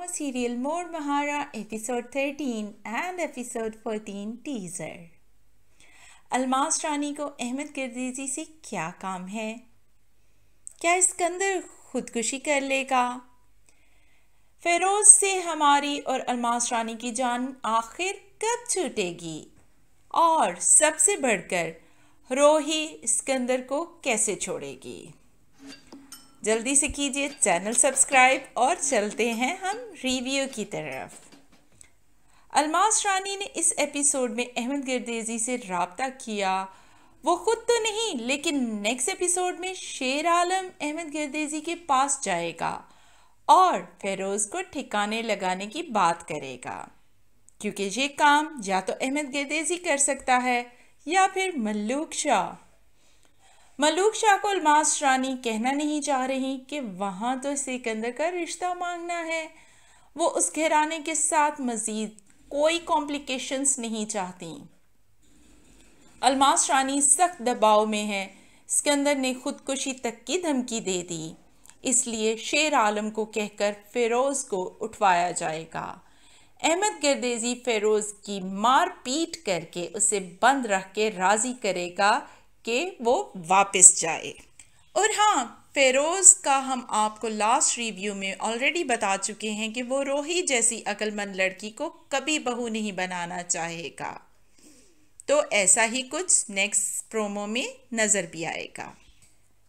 drama serial More Mahara episode 13 and episode 14 teaser. Almas रानी को अहमद गर्देजी से क्या काम है? क्या इसकंदर खुदकुशी कर लेगा? फेरोज से हमारी और अलमास रानी की जान आखिर कब छूटेगी? और सबसे बढ़कर रोही सिकंदर को कैसे छोड़ेगी? जल्दी से कीजिए चैनल सब्सक्राइब और चलते हैं हम रिव्यू की तरफ़। अलमास रानी ने इस एपिसोड में अहमद गिरदेजी से रबता किया। वो खुद तो नहीं, लेकिन नेक्स्ट एपिसोड में शेर आलम अहमद गिरदेजी के पास जाएगा और फेरोज़ को ठिकाने लगाने की बात करेगा। क्योंकि ये काम या तो अहमद गिरदेजी कर सकता है या फिर मल्लूक शाह। मलूक शाह को अलमास रानी कहना नहीं चाह रही कि वहाँ तो सिकंदर का रिश्ता मांगना है। वो उस घराने के साथ मज़ीद कोई कॉम्प्लिकेशंस नहीं चाहती। अलमास रानी सख्त दबाव में है। सिकंदर ने खुदकुशी तक की धमकी दे दी। इसलिए शेर आलम को कहकर फ़िरोज़ को उठवाया जाएगा। अहमद गर्देजी फ़िरोज़ की मार पीट करके उसे बंद रख के राज़ी करेगा कि वो वापस जाए। और हाँ फेरोज़ का हम आपको लास्ट रिव्यू में ऑलरेडी बता चुके हैं कि वो रोही जैसी अक्लमंद लड़की को कभी बहू नहीं बनाना चाहेगा। तो ऐसा ही कुछ नेक्स्ट प्रोमो में नज़र भी आएगा।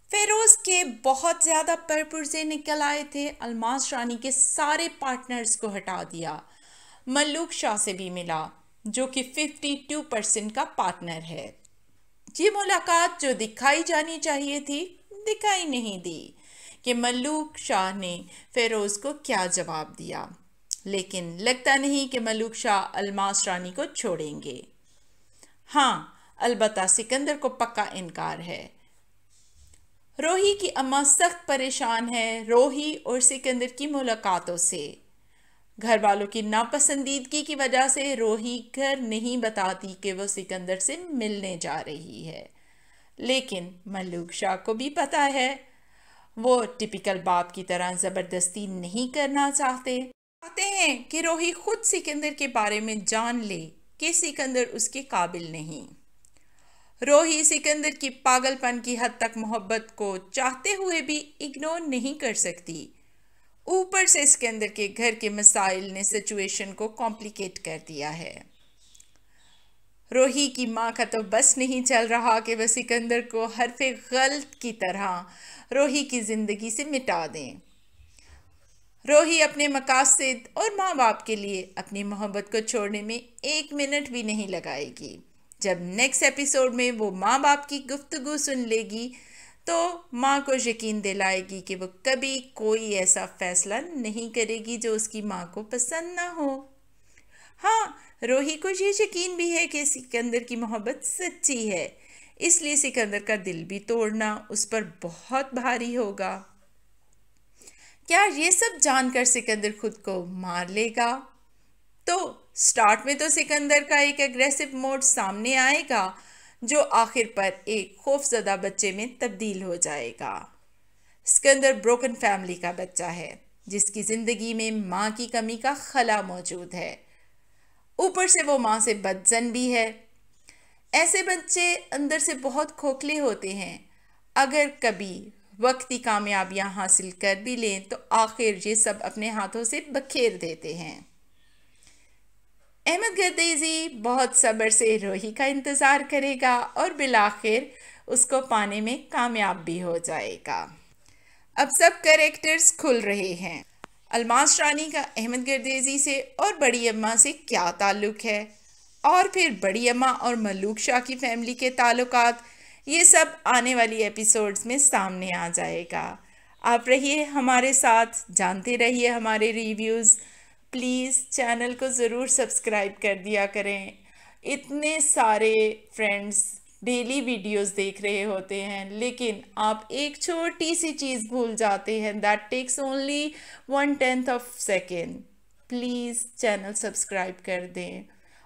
फेरोज़ के बहुत ज़्यादा परपुरजे निकल आए थे। अलमास रानी के सारे पार्टनर्स को हटा दिया। मल्लुक शाह से भी मिला, जो कि 52 परसेंट का पार्टनर है। ये मुलाकात जो दिखाई जानी चाहिए थी, दिखाई नहीं दी। कि मल्लूक शाह ने फेरोज़ को क्या जवाब दिया? लेकिन लगता नहीं कि मल्लूक शाह अलमास रानी को छोड़ेंगे। हाँ अलबत्ता सिकंदर को पक्का इनकार है। रोही की अम्मा सख्त परेशान है, रोही और सिकंदर की मुलाकातों से। घर वालों की नापसंदीदगी की वजह से रोही घर नहीं बताती कि वो सिकंदर से मिलने जा रही है। लेकिन मल्लुक शाह को भी पता है, वो टिपिकल बाप की तरह ज़बरदस्ती नहीं करना चाहते। चाहते हैं कि रोही खुद सिकंदर के बारे में जान ले कि सिकंदर उसके काबिल नहीं। रोही सिकंदर की पागलपन की हद तक मोहब्बत को चाहते हुए भी इग्नोर नहीं कर सकती। ऊपर से इसके अंदर के घर के मसाइल ने सिचुएशन को कॉम्प्लिकेट कर दिया है। रोही की माँ का तो बस नहीं चल रहा कि वह सिकंदर को हरफ गलत की तरह रोही की ज़िंदगी से मिटा दें। रोही अपने मकासद और माँ बाप के लिए अपनी मोहब्बत को छोड़ने में एक मिनट भी नहीं लगाएगी। जब नेक्स्ट एपिसोड में वो माँ बाप की गुफ्तगु सुन लेगी तो माँ को यकीन दिलाएगी कि वो कभी कोई ऐसा फैसला नहीं करेगी जो उसकी माँ को पसंद ना हो। हाँ रोही को ये यकीन भी है कि सिकंदर की मोहब्बत सच्ची है, इसलिए सिकंदर का दिल भी तोड़ना उस पर बहुत भारी होगा। क्या ये सब जानकर सिकंदर खुद को मार लेगा? तो स्टार्ट में तो सिकंदर का एक एग्रेसिव मोड सामने आएगा जो आखिर पर एक खौफजदा बच्चे में तब्दील हो जाएगा। सिकंदर ब्रोकन फैमिली का बच्चा है, जिसकी ज़िंदगी में माँ की कमी का खला मौजूद है। ऊपर से वो माँ से बदजन भी है। ऐसे बच्चे अंदर से बहुत खोखले होते हैं। अगर कभी वक्ती कामयाबियाँ हासिल कर भी लें तो आखिर ये सब अपने हाथों से बखेर देते हैं। अहमद गर्देजी बहुत सब्र से रोही का इंतज़ार करेगा और बिलाखिर उसको पाने में कामयाब भी हो जाएगा। अब सब करेक्टर्स खुल रहे हैं। अलमास रानी का अहमद गर्देजी से और बड़ी अम्मा से क्या ताल्लुक़ है? और फिर बड़ी अम्मा और मलूक शाह की फैमिली के ताल्लुकात, ये सब आने वाली एपिसोड्स में सामने आ जाएगा। आप रहिए हमारे साथ, जानते रहिए हमारे रिव्यूज़ प्लीज़ चैनल को ज़रूर सब्सक्राइब कर दिया करें। इतने सारे फ्रेंड्स डेली वीडियोस देख रहे होते हैं, लेकिन आप एक छोटी सी चीज़ भूल जाते हैं that takes only one tenth of second please channel subscribe कर दें।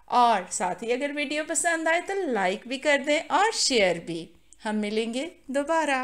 और साथ ही अगर वीडियो पसंद आए तो लाइक भी कर दें और शेयर भी। हम मिलेंगे दोबारा।